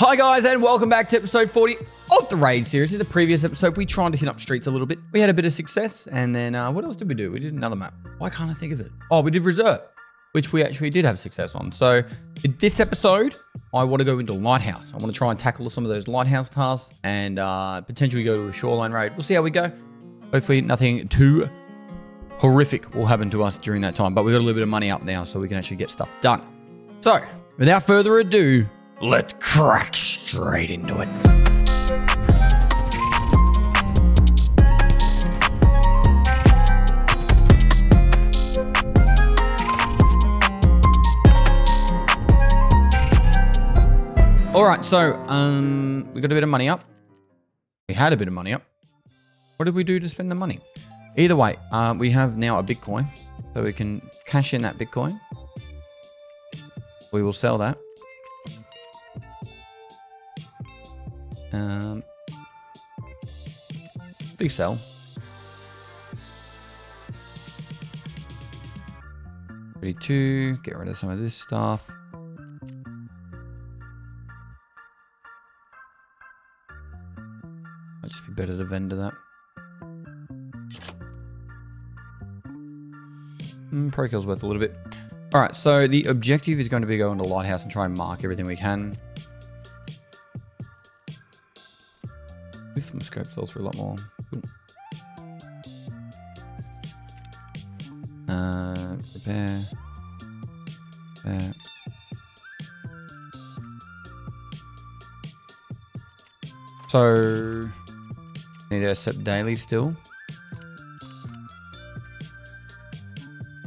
Hi guys, and welcome back to episode 40 of the Raid series. In the previous episode, we tried to hit up streets a little bit. We had a bit of success, and then uh, what else did we do? We did another map. Why can't I think of it? Oh, we did Reserve, which we actually did have success on. So in this episode, I want to go into Lighthouse. I want to try and tackle some of those Lighthouse tasks and uh, potentially go to a Shoreline Raid. We'll see how we go. Hopefully nothing too horrific will happen to us during that time, but we've got a little bit of money up now, so we can actually get stuff done. So, without further ado, let's crack straight into it. All right, so um, we got a bit of money up. We had a bit of money up. What did we do to spend the money? Either way, uh, we have now a Bitcoin, so we can cash in that Bitcoin. We will sell that. Um, please sell. Thirty-two. Get rid of some of this stuff. Might just be better to vendor that. Mm, Pro kill's worth a little bit. All right, so the objective is going to be going to Lighthouse and try and mark everything we can. One scope sells for a lot more. Uh, repair. Repair. So, need to set daily still.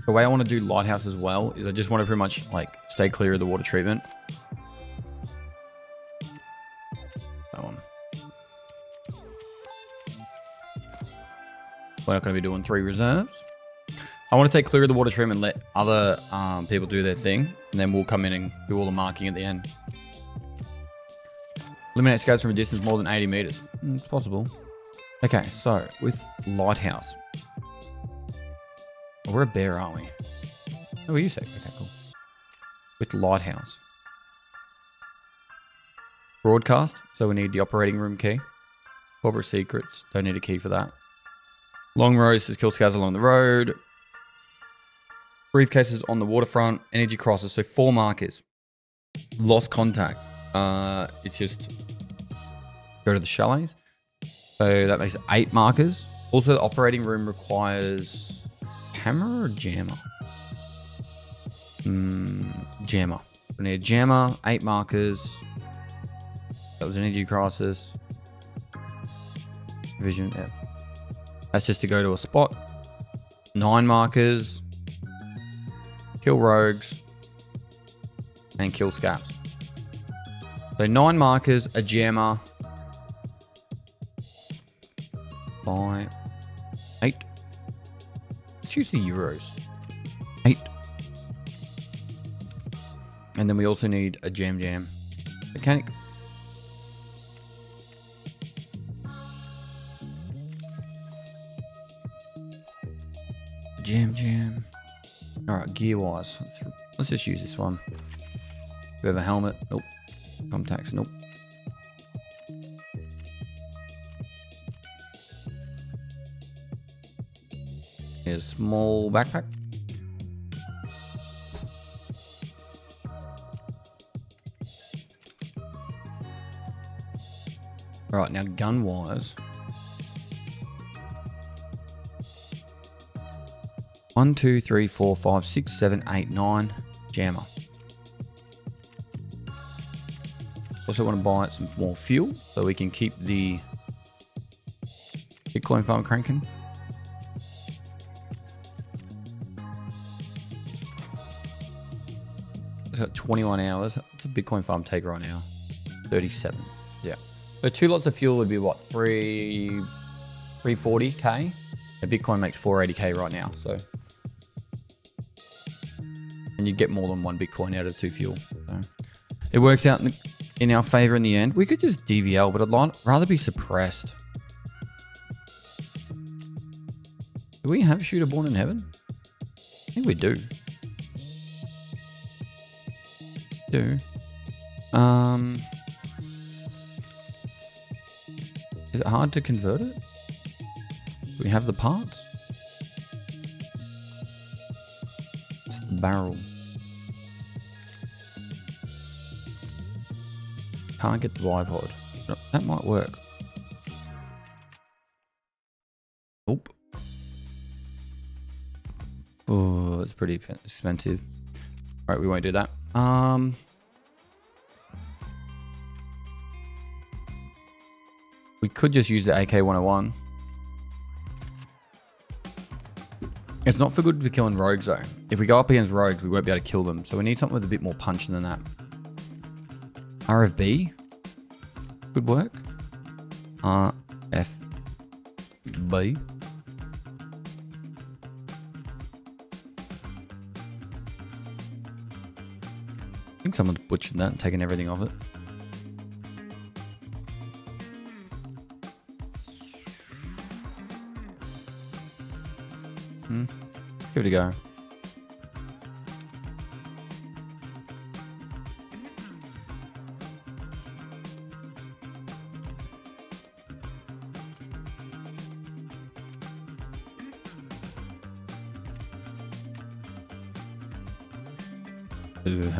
The way I want to do lighthouse as well is I just want to pretty much like stay clear of the water treatment. We're not going to be doing three reserves. I want to take clear of the water treatment, and let other um, people do their thing, and then we'll come in and do all the marking at the end. Eliminate scouts from a distance more than 80 meters. Mm, It's possible. Okay, so with lighthouse. Oh, we're a bear, aren't we? Oh, you say. Okay, cool. With lighthouse. Broadcast. So we need the operating room key. Corporate secrets. Don't need a key for that. Long Road says kill scouts along the road. Briefcases on the waterfront. Energy crisis. So four markers. Lost contact. Uh, it's just go to the chalets. So that makes eight markers. Also, the operating room requires hammer or jammer? Hmm, jammer. We need a jammer, eight markers. That was energy crisis. Vision, yeah. That's just to go to a spot. Nine markers. Kill rogues. And kill scavs. So nine markers, a jammer. Five. Eight. Let's use the euros. Eight. And then we also need a jam jam. Mechanic. Jam jam. Alright, gear wise. Let's, let's just use this one. Do we have a helmet? Nope. Contacts? Nope. Here's a small backpack. All right, now gun wise. One, two, three, four, five, six, seven, eight, nine. Jammer. Also want to buy some more fuel so we can keep the Bitcoin farm cranking. It's got 21 hours. What's a Bitcoin farm take right now? 37. Yeah. So two lots of fuel would be what? Three, 340k. A Bitcoin makes 480k right now. So, and you get more than one Bitcoin out of two fuel. So it works out in, in our favor in the end. We could just DVL, but I'd rather be suppressed. Do we have Shooter Born in Heaven? I think we do. Do. Um, Is it hard to convert it? Do we have the parts? It's the barrel. Can't get the bipod. That might work. Oh, it's pretty expensive. All right, we won't do that. Um, we could just use the AK-101. It's not for good for killing rogues though. If we go up against rogues, we won't be able to kill them. So we need something with a bit more punch than that. RFB could work. RFB. I think someone's butchered that and taken everything off it. Hmm. Give it a go.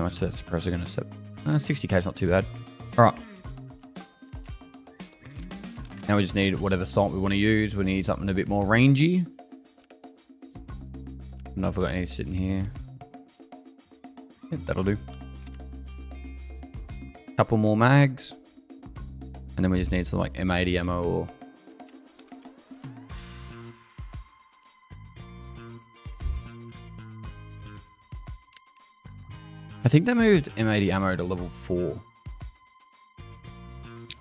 How much that suppressor going to set? Uh, 60k is not too bad. All right. Now we just need whatever salt we want to use. We need something a bit more rangy. I don't know if I've got any sitting here. Yep, that'll do. Couple more mags. And then we just need some like M80 ammo or... think they moved M80 ammo to level 4.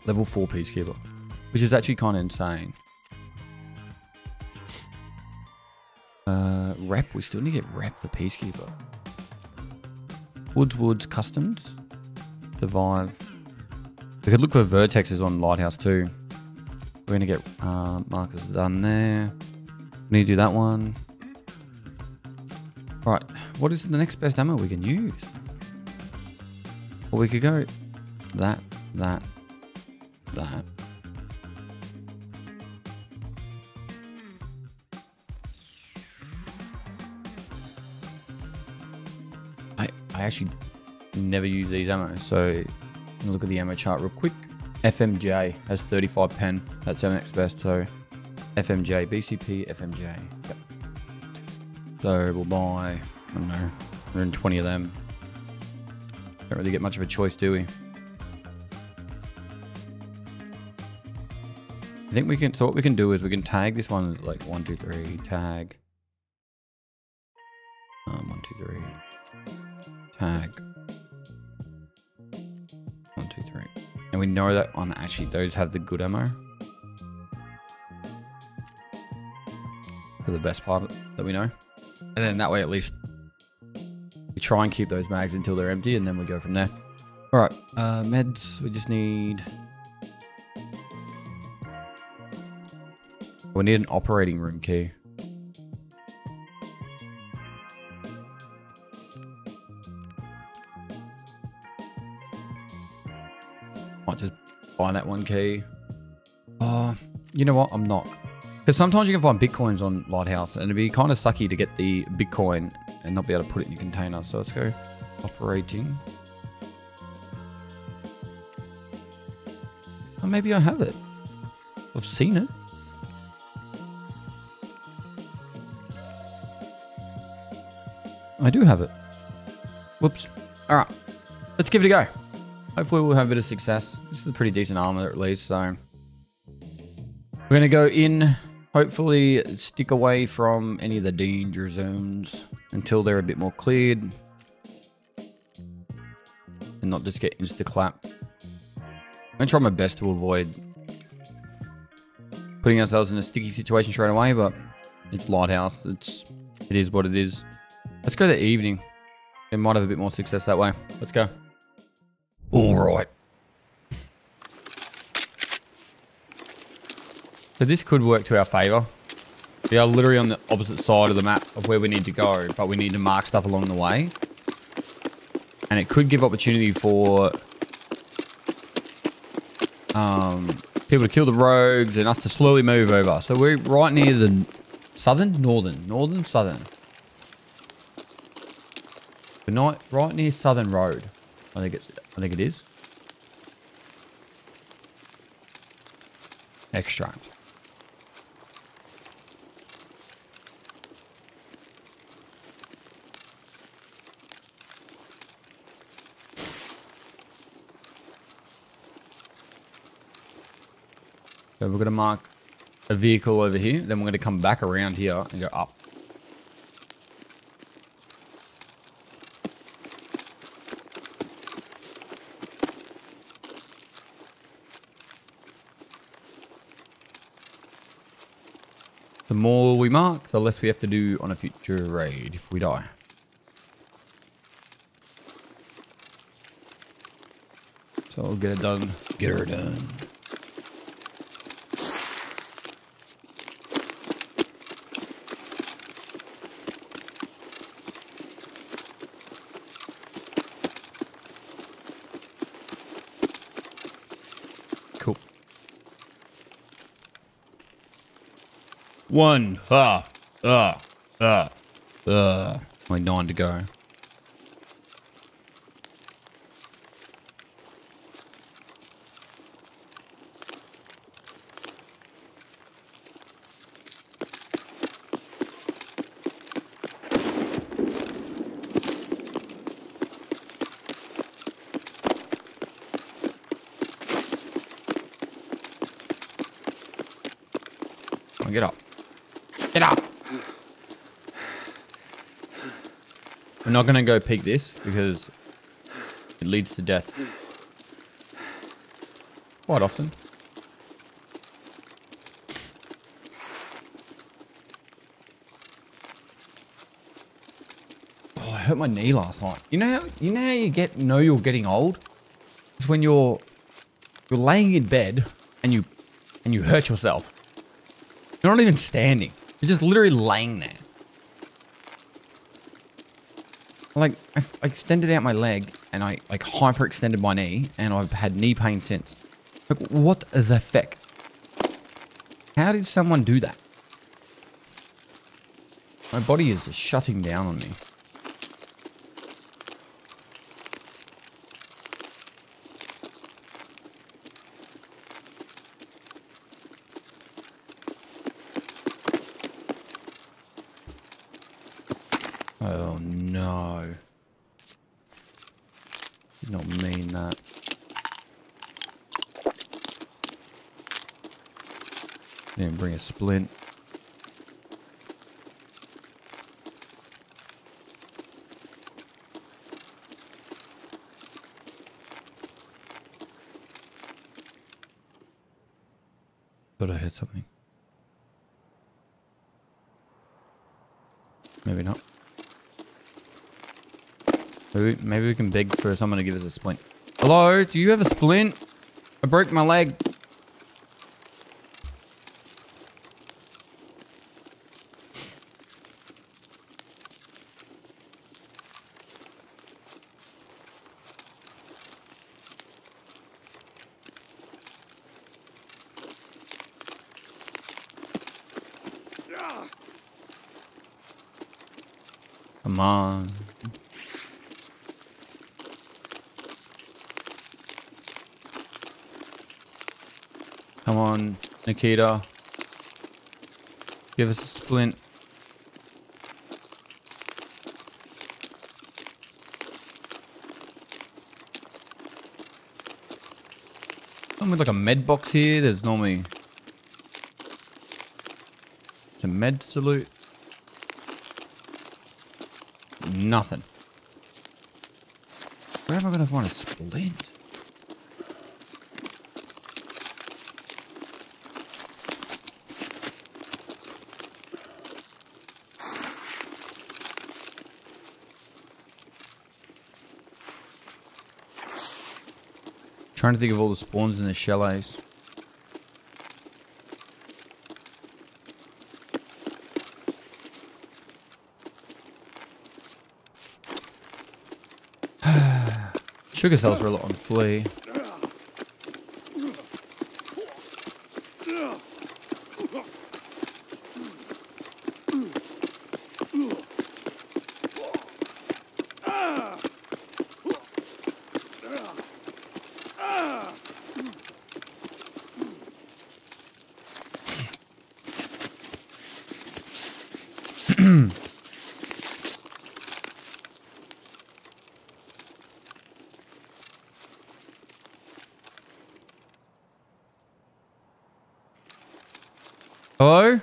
Level 4 Peacekeeper. Which is actually kind of insane. Uh, rep. We still need to get rep for Peacekeeper. Woods Woods Customs. Survive. We could look for vertexes on Lighthouse too. We're going to get uh, markers done there. We need to do that one. Right. What is the next best ammo we can use? Well, we could go that, that, that. I, I actually never use these ammo, so look at the ammo chart real quick. FMJ has 35 pen. That's our next best, so FMJ, BCP, FMJ. Yep. So we'll buy, I don't know, 120 of them. Don't really get much of a choice, do we? I think we can, so what we can do is we can tag this one like one, two, three, tag. Um, one, two, three. Tag. One, two, three. And we know that on actually those have the good ammo. For the best part that we know. And then that way at least try and keep those mags until they're empty and then we go from there. All right, uh, meds, we just need... We need an operating room key. Might just find that one key. Uh, you know what? I'm not. Because sometimes you can find bitcoins on Lighthouse, and it'd be kind of sucky to get the bitcoin and not be able to put it in your container. So let's go operating. Or maybe I have it. I've seen it. I do have it. Whoops. All right. Let's give it a go. Hopefully we'll have a bit of success. This is a pretty decent armor at least, so... We're going to go in, hopefully stick away from any of the danger zones until they're a bit more cleared. And not just get insta-clapped. I'm going to try my best to avoid putting ourselves in a sticky situation straight away, but it's Lighthouse. It's, it is what it is. Let's go to evening. It might have a bit more success that way. Let's go. All right. So this could work to our favor. We are literally on the opposite side of the map of where we need to go, but we need to mark stuff along the way. And it could give opportunity for um, people to kill the rogues and us to slowly move over. So we're right near the southern, northern, northern, southern. Not right near Southern Road. I think it's. I think it is. Extract. So we're going to mark a vehicle over here. Then we're going to come back around here and go up. The more we mark, the less we have to do on a future raid if we die. So I'll get it done. Get her done. Cool. One. Ah. Ah. Ah. Ah. Only nine to go. Come on, get up. Get up! We're not going to go peek this because it leads to death. Quite often. Oh, I hurt my knee last night. You know how you know how you get know you're getting old? It's when you're you're laying in bed and you and you hurt yourself. You're not even standing. You're just literally laying there. Like, I, extended out my leg and I like hyperextended my knee and I've had knee pain since. Like, what the feck? How did someone do that? My body is just shutting down on me. Oh no. Did not mean that. Didn't bring a splint. Thought I heard something. Maybe not. Maybe, maybe we can beg for someone to give us a splint. Hello, do you have a splint? I broke my leg. Come on. Come Nikita. Give us a splint. Something with like a med box here. There's normally some meds to. Nothing. Where am I going to find a splint? Trying to think of all the spawns in the chalets. Sugar cells are a lot on flea. Hello?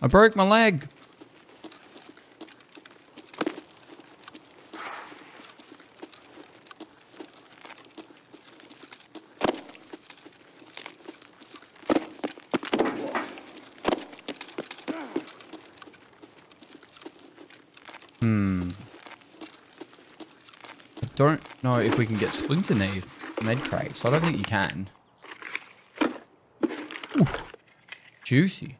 I broke my leg. Hmm. I don't know if we can get splinter need med crates. I don't think you can. Juicy.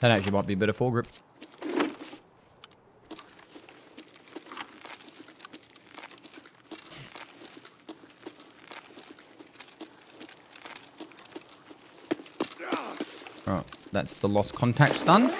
That actually might be a bit of foregrip. Right, that's the lost contact done.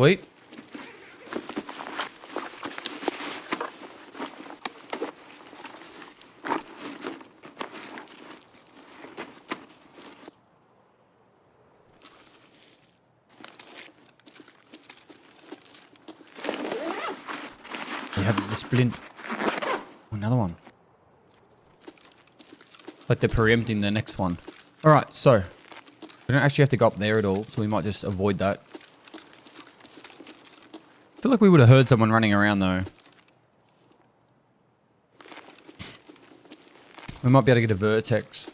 Sweet. You have the splint. Oh, another one. Like they're preempting the next one. All right, so we don't actually have to go up there at all, so we might just avoid that. Feel like we would have heard someone running around though. We might be able to get a vertex.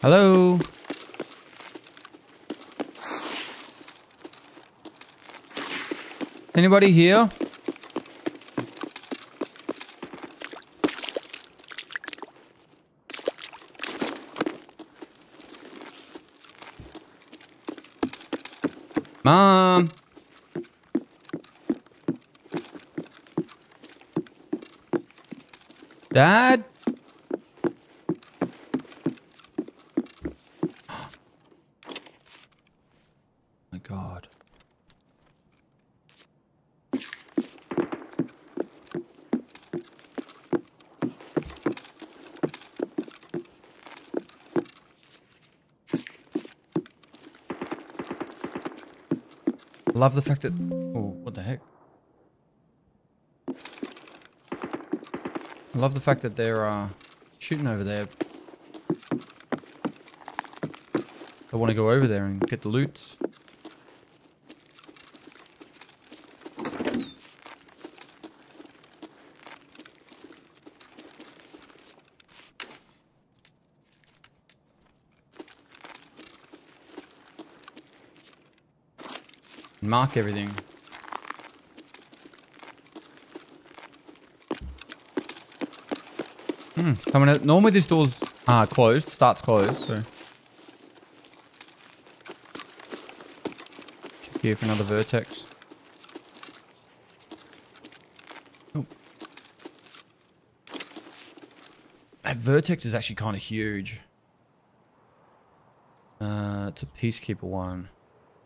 Hello? Anybody here? Dad? my god. Love the fact that... Oh, what the heck? I love the fact that they're uh, shooting over there. I want to go over there and get the loots. Mark everything. Hmm. Coming out. Normally this door's closed. Starts closed. So check here for another vertex. Oh. That vertex is actually kind of huge. Uh, it's a peacekeeper one.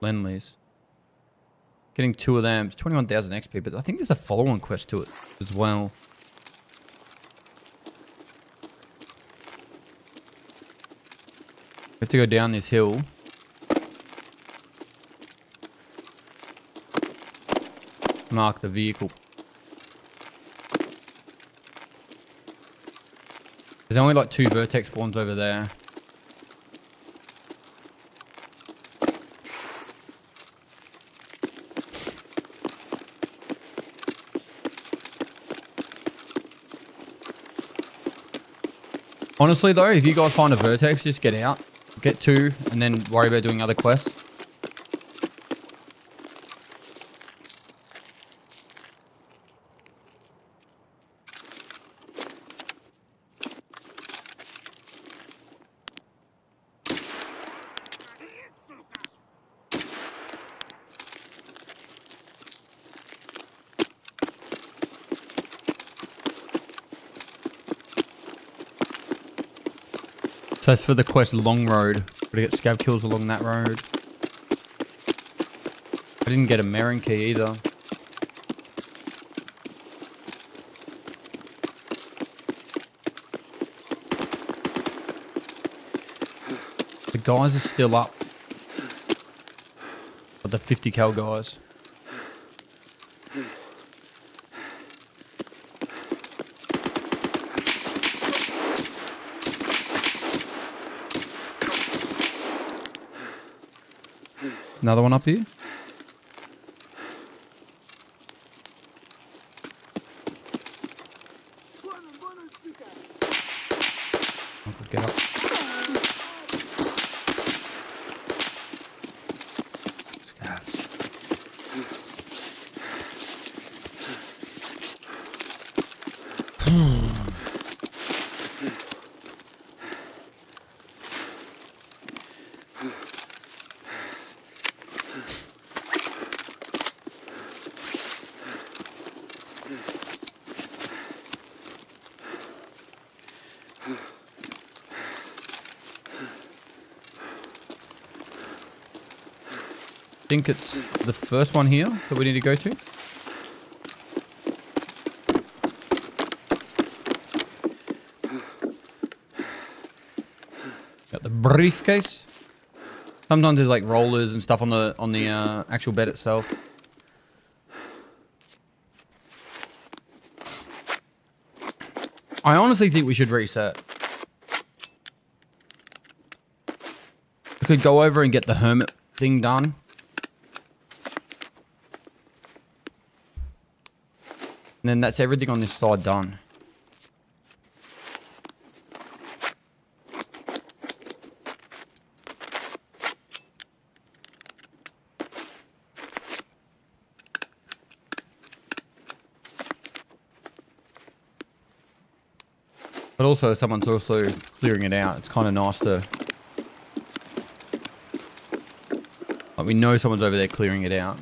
Lend-Lease. Getting two of them. It's 21,000 XP, but I think there's a follow-on quest to it as well. Have to go down this hill. Mark the vehicle. There's only like two vertex spawns over there. Honestly though, if you guys find a vertex, just get out. Get two, and then worry about doing other quests. So that's for the quest Long Road. Gotta get scav kills along that road. I didn't get a Merin key either. The guys are still up. But the 50 cal guys. Another one up here. I could get up. Scavs. I think it's the first one here that we need to go to. Got the briefcase. Sometimes there's like rollers and stuff on the on the uh, actual bed itself. I honestly think we should reset. We could go over and get the hermit thing done. And then that's everything on this side done. But also, someone's also clearing it out. It's kind of nice to... Like, we know someone's over there clearing it out.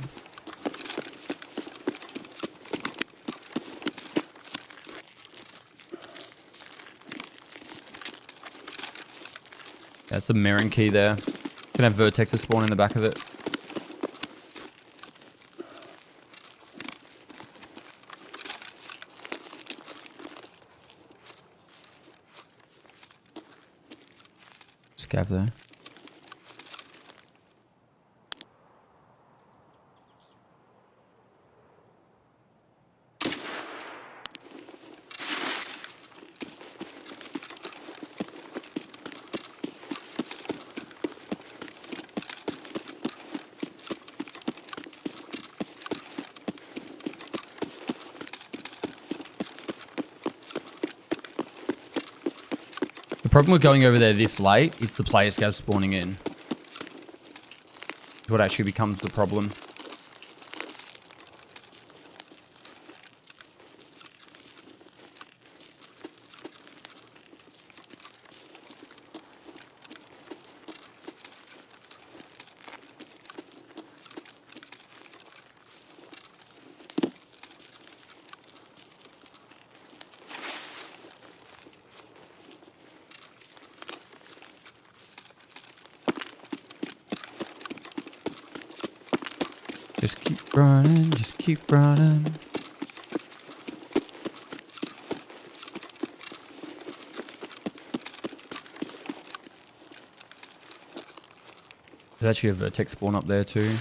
That's the Merin key there. Can have vertexes spawn in the back of it. Scav there. Problem with going over there this late is the player scav spawning in. What actually becomes the problem. Just keep running, just keep running. There's actually a vertex spawn up there too.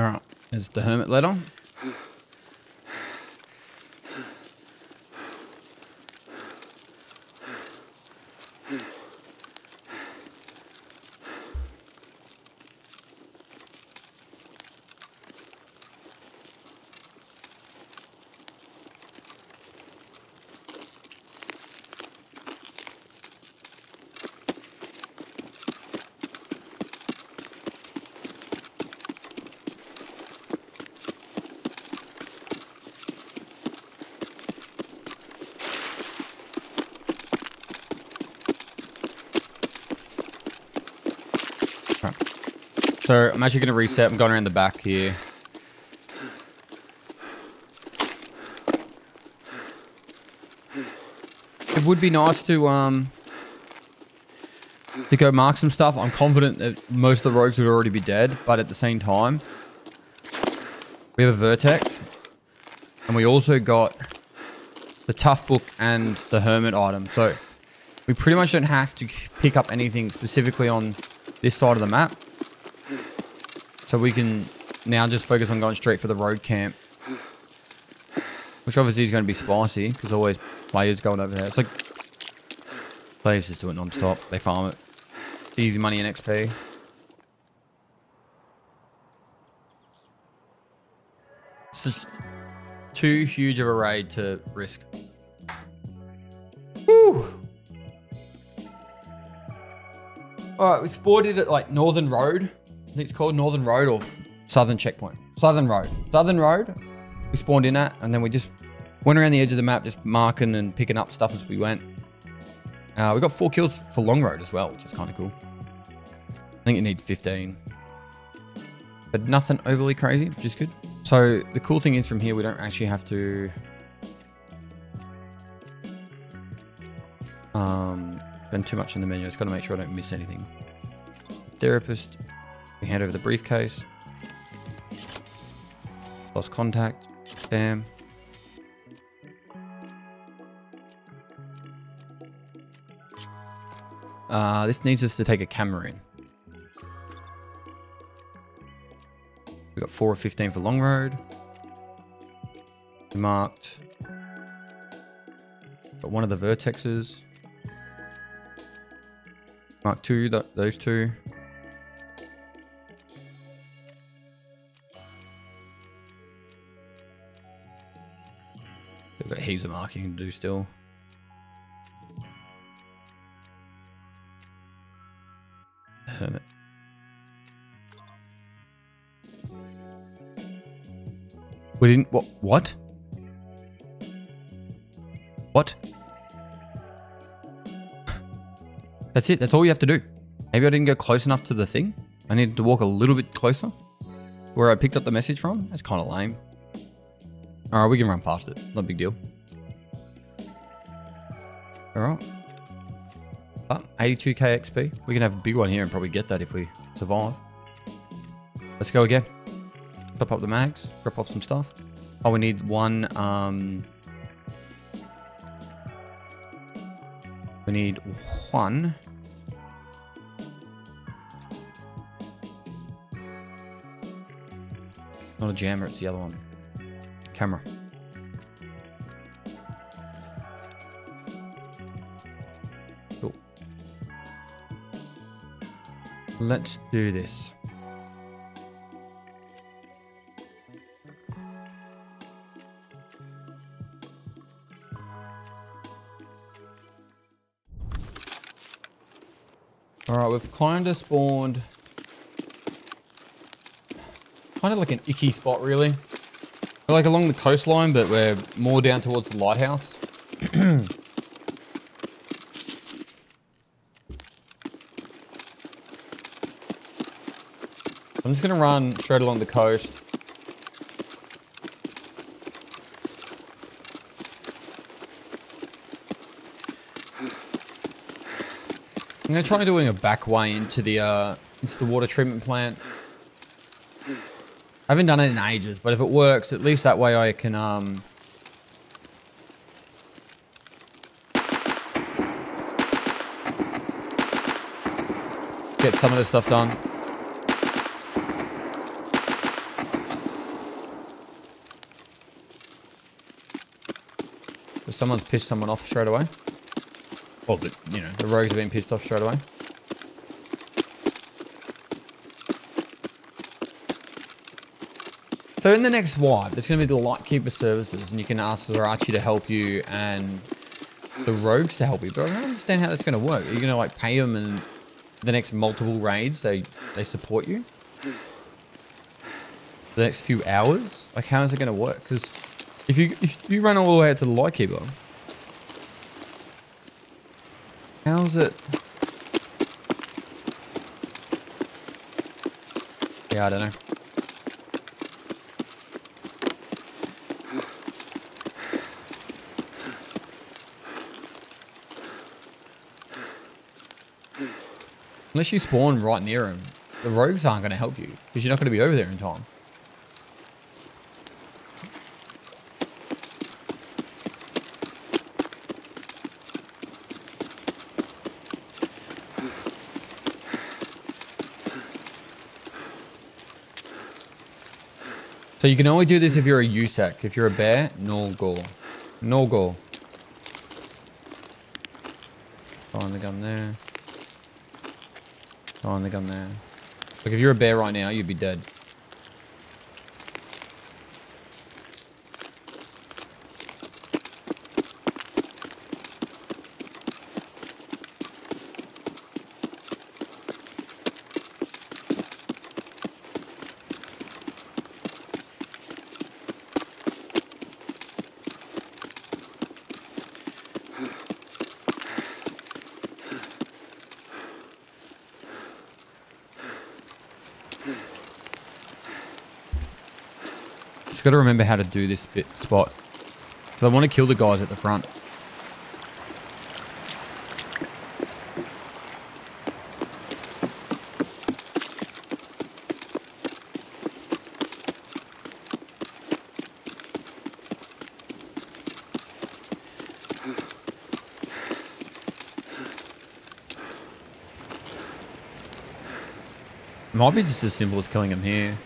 Alright, there's the hermit letter. So I'm actually going to reset. I'm going around the back here. It would be nice to um to go mark some stuff. I'm confident that most of the rogues would already be dead, but at the same time, we have a vertex, and we also got the tough book and the hermit item. So we pretty much don't have to pick up anything specifically on this side of the map. So we can now just focus on going straight for the road camp. Which obviously is going to be spicy, because always players going over there. It's like players just do it non-stop. They farm it. Easy money and XP. It's just too huge of a raid to risk. Woo! Alright, we spotted at like Northern Road. I think it's called Northern Road or Southern Checkpoint. Southern Road. Southern Road. We spawned in at, and then we just went around the edge of the map, just marking and picking up stuff as we went. Uh, we got four kills for Long Road as well, which is kind of cool. I think you need 15. But nothing overly crazy, which is good. So the cool thing is from here, we don't actually have to um, spend too much in the menu. It's got to make sure I don't miss anything. Therapist. We hand over the briefcase. Lost contact. Bam. Uh, this needs us to take a camera in. We got 4 of 15 for long road. Marked. Got one of the vertexes. Mark two, th those two. Heaps of marking to do still. Hermit. We didn't. What? What? What? That's it. That's all you have to do. Maybe I didn't go close enough to the thing. I needed to walk a little bit closer. Where I picked up the message from. That's kind of lame. All right, we can run past it. Not a big deal. All right. Oh, 82k XP. We can have a big one here and probably get that if we survive. Let's go again. Top up the mags. Drop off some stuff. Oh, we need one. Um, we need one. Not a jammer, it's the other one. Camera. Let's do this. Alright, we've kind of spawned kind of like an icky spot really. We're like along the coastline, but we're more down towards the lighthouse. I'm just gonna run straight along the coast. I'm gonna try doing a back way into the uh, into the water treatment plant. I haven't done it in ages, but if it works, at least that way I can um. Get some of this stuff done. Someone's pissed someone off straight away. Well, the, you know, the rogues have been pissed off straight away. So in the next wipe, there's going to be the Lightkeeper services, and you can ask Zryachiy to help you and the rogues to help you. But I don't understand how that's going to work. Are you going to like pay them and the next multiple raids they they support you? The next few hours? Like how is it going to work? Because if you if you run all the way out to the light Lightkeeper, how's it? Yeah, I don't know. Unless you spawn right near him, the rogues aren't going to help you because you're not going to be over there in time. So you can only do this if you're a USEC. If you're a bear, no go. No go. Find the gun there. Find the gun there. Like if you're a bear right now, you'd be dead. Just got to remember how to do this bit spot. Because I want to kill the guys at the front. Might be just as simple as killing him here.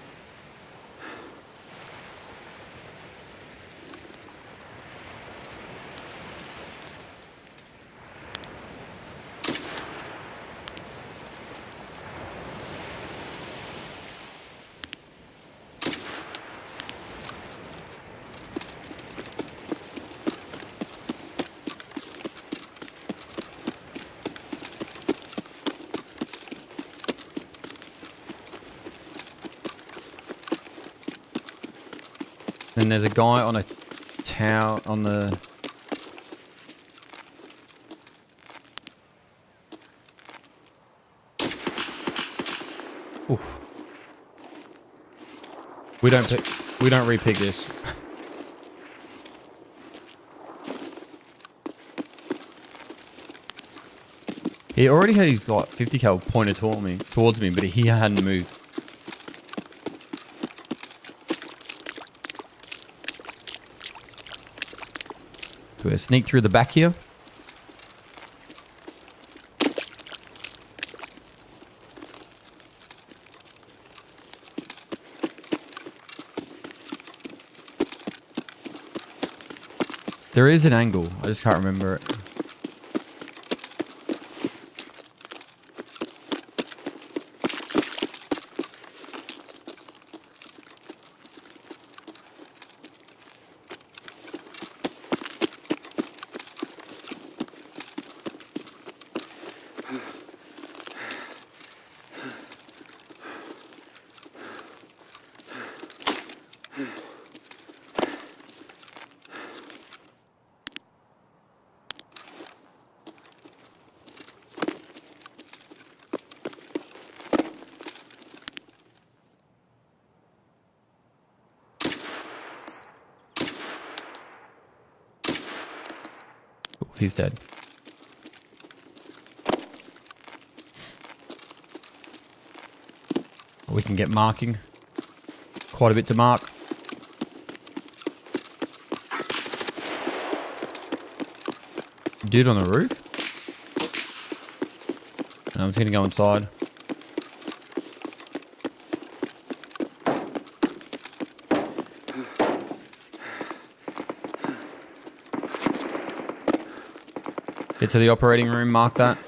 There's a guy on a tower on the... Oof. We don't pick, we don't repick this. He already had his like 50 cal pointed toward me, towards me, but he hadn't moved. We sneak through the back here. There is an angle. I just can't remember it. He's dead. We can get marking. Quite a bit to mark. Dude on the roof? And I'm just gonna go inside. Get to the operating room, mark that.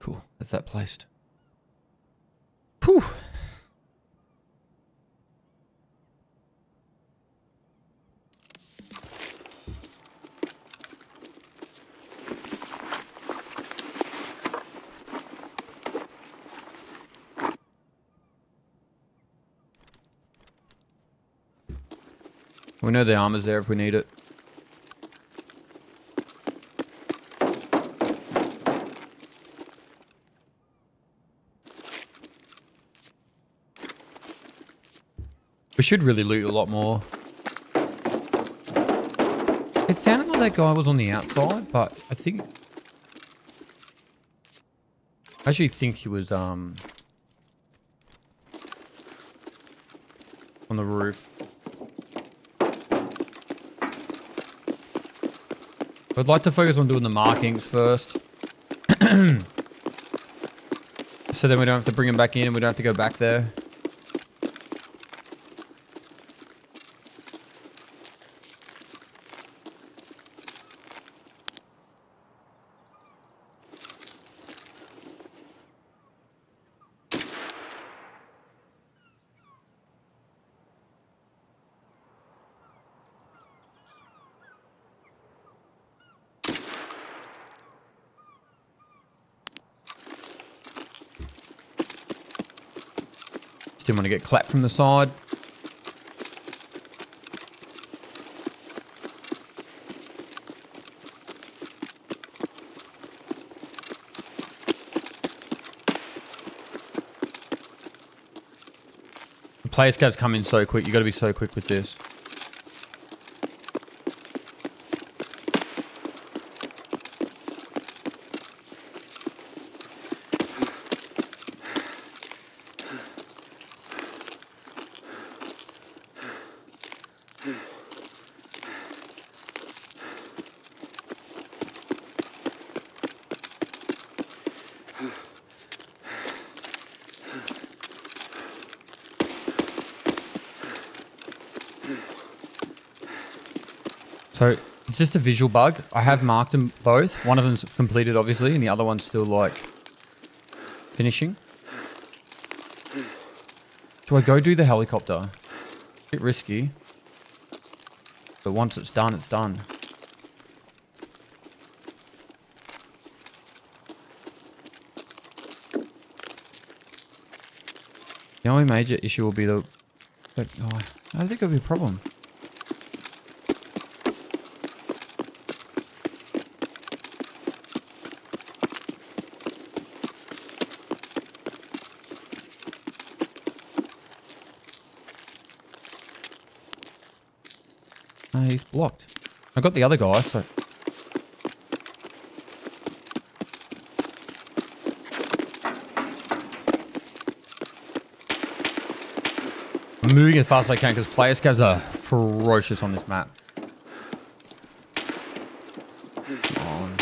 Cool. That's that placed. Phew. We know the armor's there if we need it. We should really loot a lot more. It sounded like that guy was on the outside, but I think... I actually think he was, um... On the roof. I'd like to focus on doing the markings first. so then we don't have to bring him back in and we don't have to go back there. Want to get clapped from the side. The player scavs come in so quick. You got to be so quick with this. So it's just a visual bug. I have marked them both. One of them's completed, obviously, and the other one's still like finishing. Do I go do the helicopter? Bit risky. But once it's done, it's done. The only major issue will be the... Oh, I think it'll be a problem. Uh, he's blocked. I got the other guy, so... I'm moving as fast as I can because player scavs are ferocious on this map. Come on.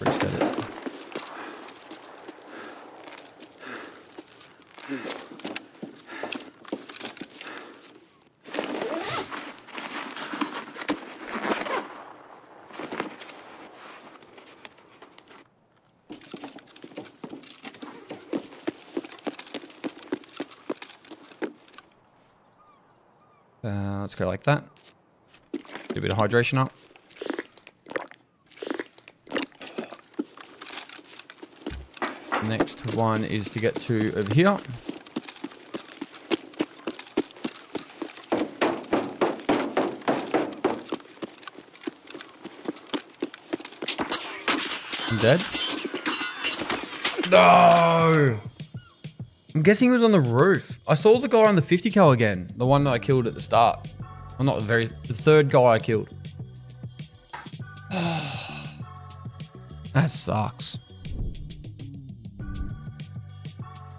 Reset it. Uh, let's go like that. Do a bit of hydration up. Next one is to get to over here. I'm dead. No! I'm guessing he was on the roof. I saw the guy on the 50 cal again. The one that I killed at the start. Well, not the very... The third guy I killed. that sucks.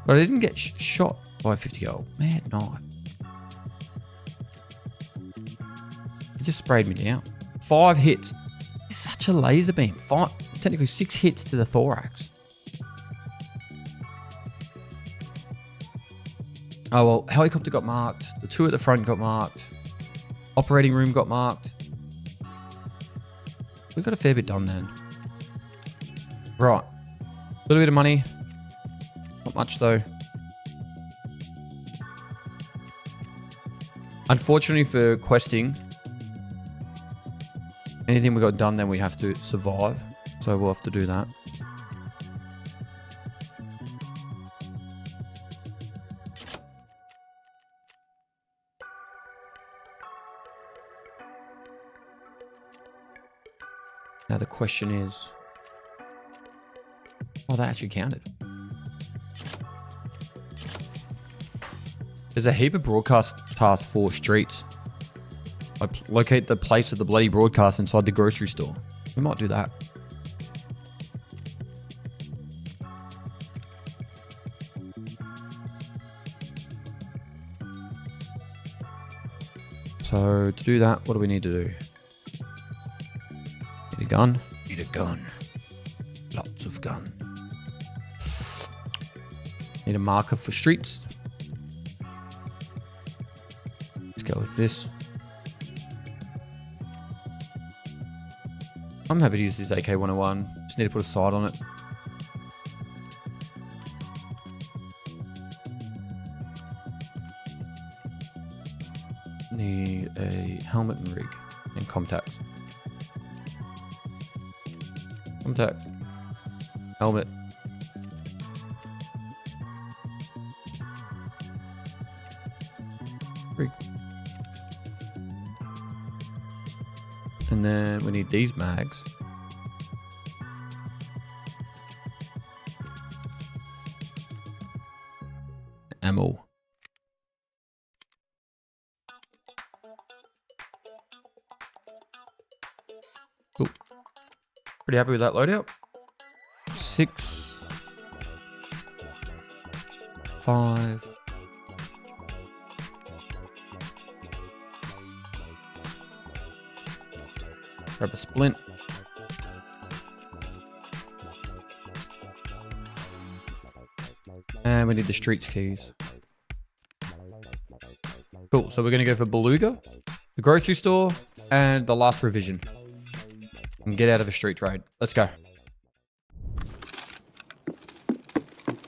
But I didn't get sh shot by a 50 cal. Mad night. He just sprayed me down. Five hits. It's such a laser beam. Five, technically six hits to the thorax. Oh, well, helicopter got marked. The two at the front got marked. Operating room got marked. We got a fair bit done then. Right. A little bit of money. Not much though. Unfortunately for questing, anything we got done then we have to survive. So we'll have to do that. Question is, oh, that actually counted. There's a heap of broadcast tasks for streets. I locate the place of the bloody broadcast inside the grocery store. We might do that. So to do that, what do we need to do? Need a gun? Need a gun. Lots of gun. Need a marker for streets. Let's go with this. I'm happy to use this AK-101. Just need to put a sight on it. Contacts. Helmet. Rig. And then we need these mags. Pretty happy with that loadout. Six. Five. Grab a splint. And we need the streets keys. Cool, so we're going to go for Beluga, the grocery store, and the last revision. And get out of a street trade. Let's go.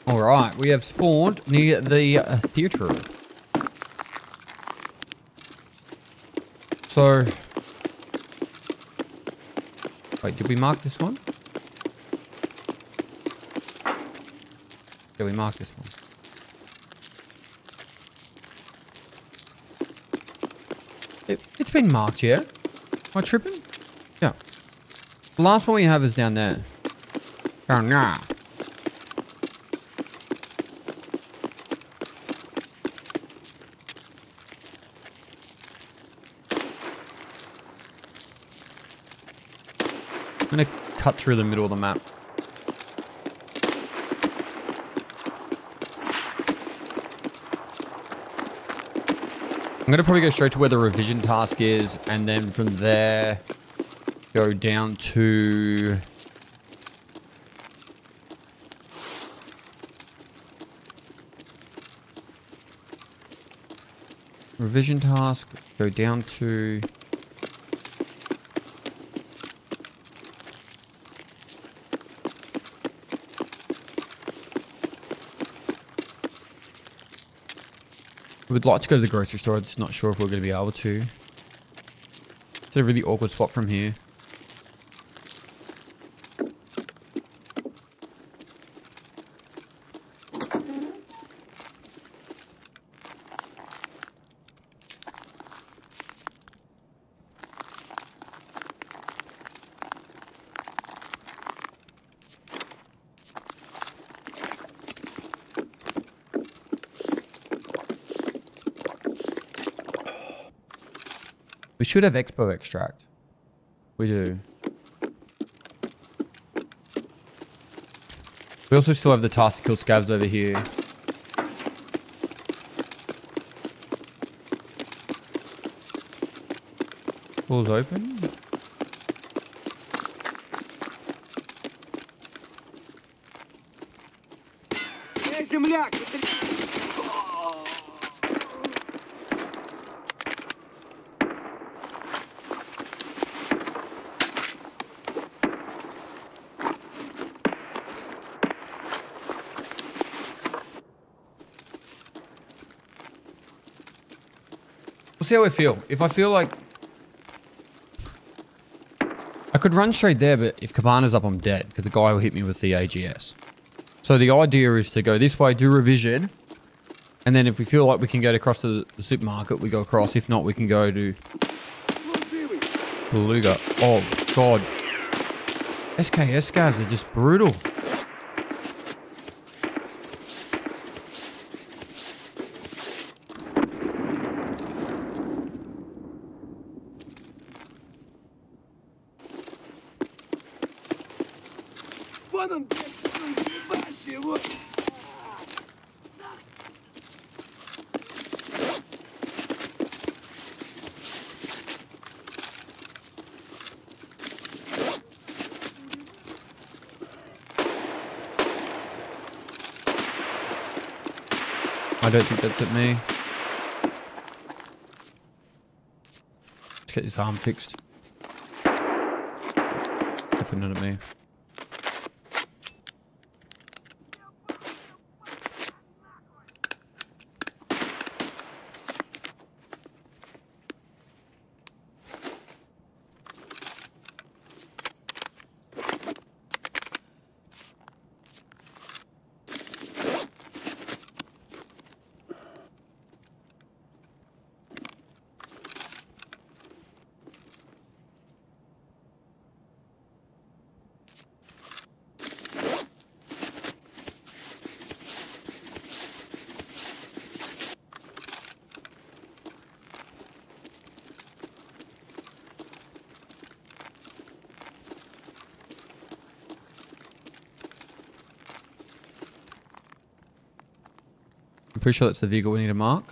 All right, we have spawned near the uh, theater. So, wait, did we mark this one? Did we mark this one. It, it's been marked, yeah? Am I tripping? The last one we have is down there. Down there. I'm gonna cut through the middle of the map. I'm gonna probably go straight to where the revision task is, and then from there, go down to... Revision task, go down to... We'd like to go to the grocery store. Just not sure if we're going to be able to. It's a really awkward spot from here. Should have expo extract. We do. We also still have the task to kill scavs over here. Doors open. see how I feel. If I feel like... I could run straight there, but if Cabana's up, I'm dead. Because the guy will hit me with the AGS. So the idea is to go this way, do revision. And then if we feel like we can go across to the supermarket, we go across. If not, we can go to... Beluga. Oh, God. SKS guys are just brutal. I don't think that's at me. Let's get this arm fixed. Definitely not at me. Pretty sure that's the vehicle we need to mark.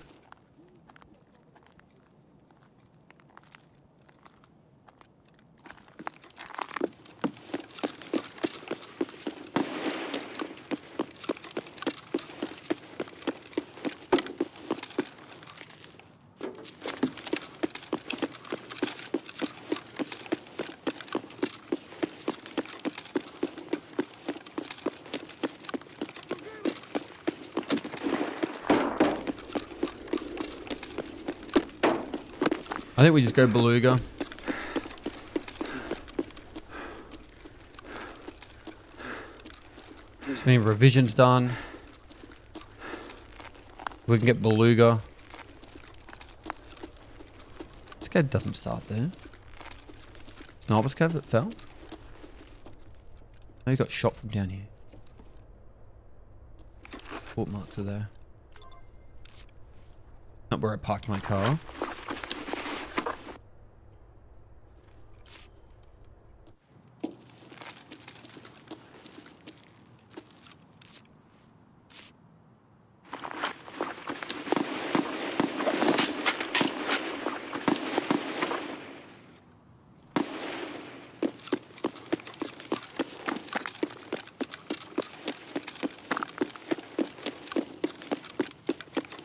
We just go beluga. It's been revisions done. We can get beluga. This guy doesn't start there. Sniper's cave that fell. Oh, he got shot from down here. Footmarks are there. Not where I parked my car.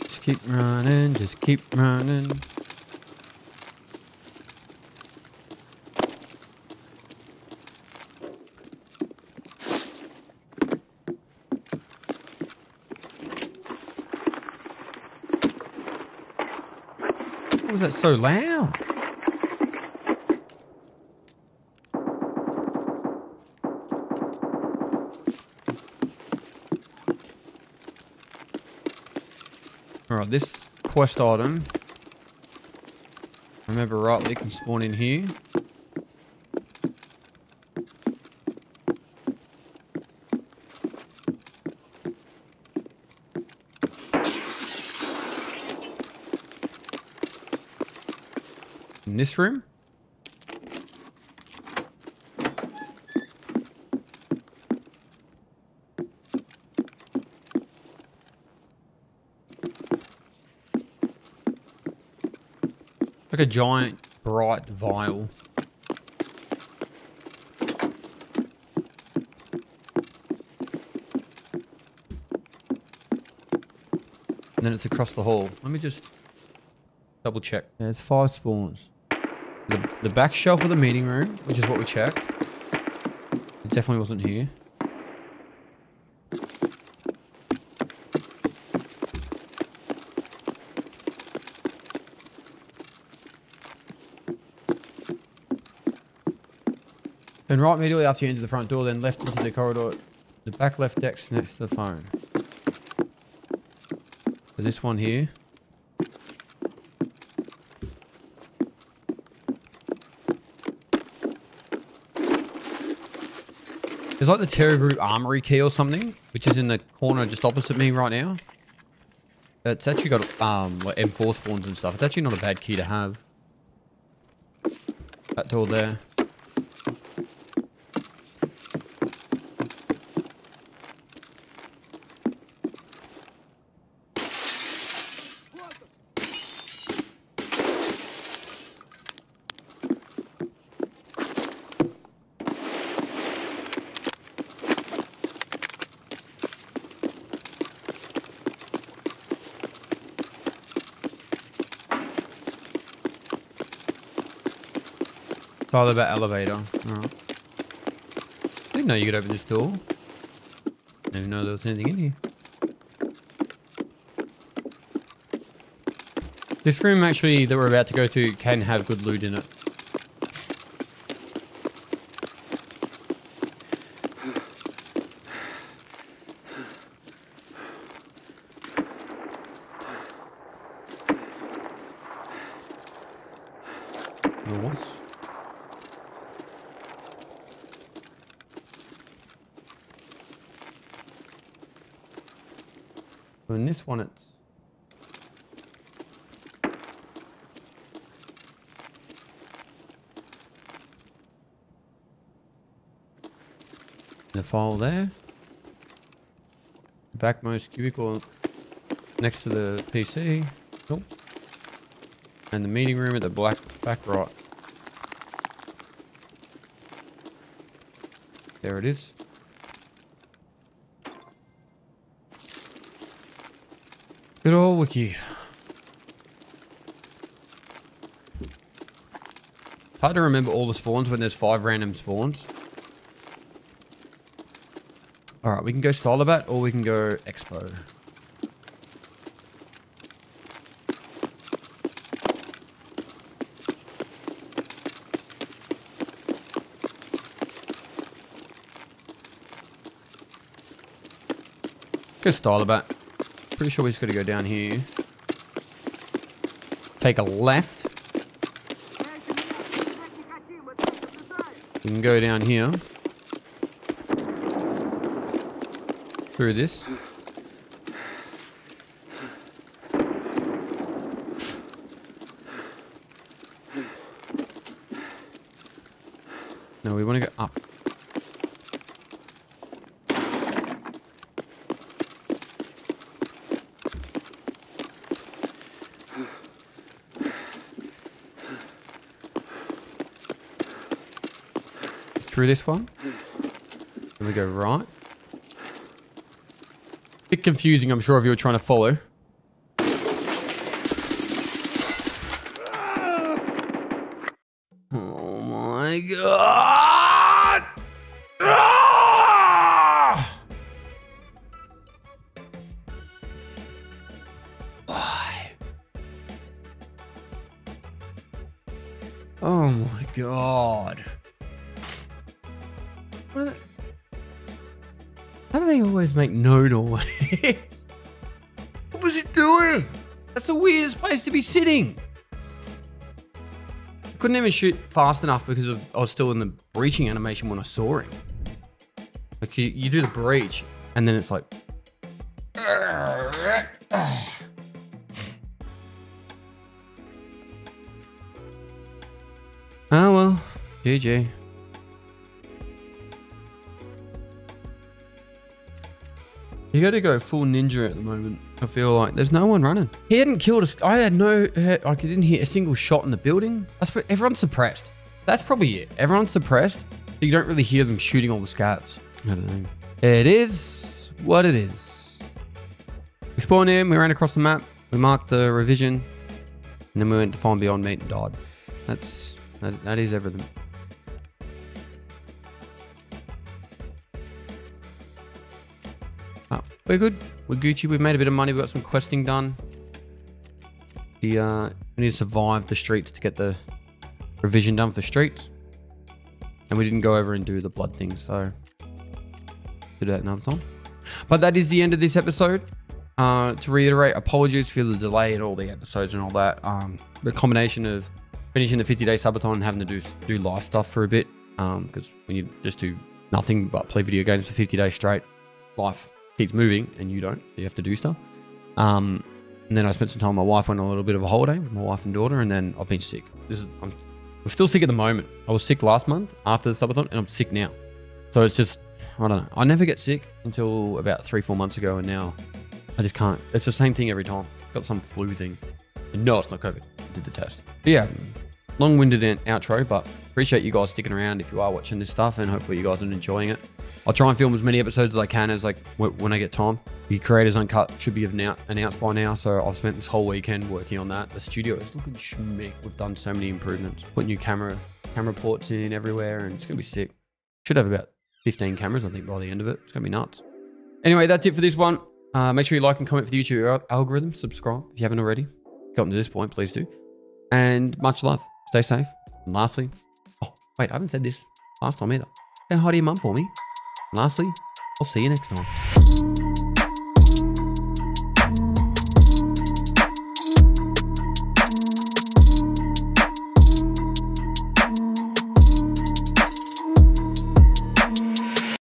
Just keep running, running. Why was that so loud? Alright, this quest item, remember rightly, can spawn in here. In this room? A giant, bright vial. And then it's across the hall. Let me just double check. There's five spawns. The, the back shelf of the meeting room, which is what we checked. It definitely wasn't here. Then right immediately after you enter the front door, then left into the corridor. The back left deck's next to the phone. So this one here. There's like the TerraGroup Armory key or something, which is in the corner just opposite me right now. It's actually got um like M4 spawns and stuff. It's actually not a bad key to have. That door there. Tyler about elevator. Alright. Didn't know you could open this door. Didn't know there was anything in here. This room actually that we're about to go to can have good loot in it. Nice. So in this one, it's the file there. Backmost cubicle next to the PC. And the meeting room at the black back right. There it is. Good old wiki. Hard to remember all the spawns when there's five random spawns. Alright, we can go Stylobate or we can go Expo. Go Stylobate. Pretty sure we just gotta go down here. Take a left. We can go down here. Through this. No, we want to go up. Through this one. Then we go right. Bit confusing, I'm sure, if you were trying to follow. Oh my god! Ah! Why? Oh my god. What are they? How do they always make no sitting. Couldn't even shoot fast enough because of, I was still in the breaching animation when I saw him. Like you, you do the breach and then it's like. Oh well, GG. You got to go full ninja at the moment. I feel like there's no one running. He hadn't killed us. I had no. I didn't hear a single shot in the building. Everyone's suppressed. That's probably it. Everyone's suppressed. You don't really hear them shooting all the scavs. I don't know. It is what it is. We spawned in. We ran across the map. We marked the revision, and then we went to find Beyond Meat and died. That's that, that is everything. Uh, we're good. We're Gucci. We've made a bit of money. We've got some questing done. We, uh, we need to survive the streets to get the revision done for streets. And we didn't go over and do the blood thing, so do that another time. But that is the end of this episode. Uh, to reiterate, apologies for the delay in all the episodes and all that. Um, the combination of finishing the 50 day subathon and having to do do live stuff for a bit. Um, because when you just do nothing but play video games for 50 days straight. Life keeps moving and you don't. So you have to do stuff. Um, and then I spent some time my wife, went on a little bit of a holiday with my wife and daughter, and then I've been sick. This is I'm, I'm still sick at the moment. I was sick last month after the subathon, and I'm sick now. So it's just I don't know. I never get sick until about three, four months ago, and now I just can't. It's the same thing every time. Got some flu thing. And no, it's not COVID. I did the test. But yeah, long-winded an- outro, but appreciate you guys sticking around if you are watching this stuff, and hopefully you guys are enjoying it. I'll try and film as many episodes as I can as like when I get time. The Creators Uncut should be announced by now, so I've spent this whole weekend working on that. The studio is looking schmick. We've done so many improvements. Put new camera camera ports in everywhere, and it's gonna be sick. Should have about 15 cameras, I think, by the end of it. It's gonna be nuts. Anyway, that's it for this one. Uh, make sure you like and comment for the YouTube algorithm. Subscribe if you haven't already. Gotten to this point, please do. And much love. Stay safe. And lastly, oh wait, I haven't said this last time either. Say hi to your mum for me. Lastly, I'll see you next time.